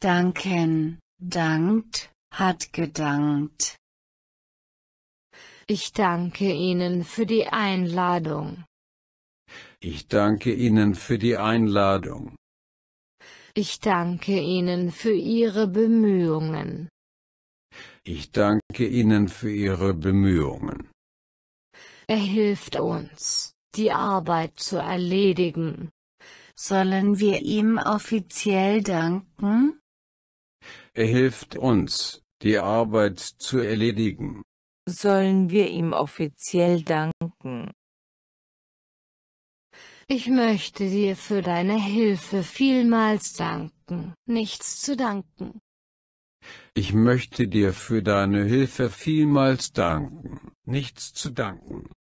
Danken, dankt, hat gedankt. Ich danke Ihnen für die Einladung. Ich danke Ihnen für die Einladung. Ich danke Ihnen für Ihre Bemühungen. Ich danke Ihnen für Ihre Bemühungen. Er hilft uns, die Arbeit zu erledigen. Sollen wir ihm offiziell danken? Er hilft uns, die Arbeit zu erledigen. Sollen wir ihm offiziell danken? Ich möchte dir für deine Hilfe vielmals danken, nichts zu danken. Ich möchte dir für deine Hilfe vielmals danken, nichts zu danken.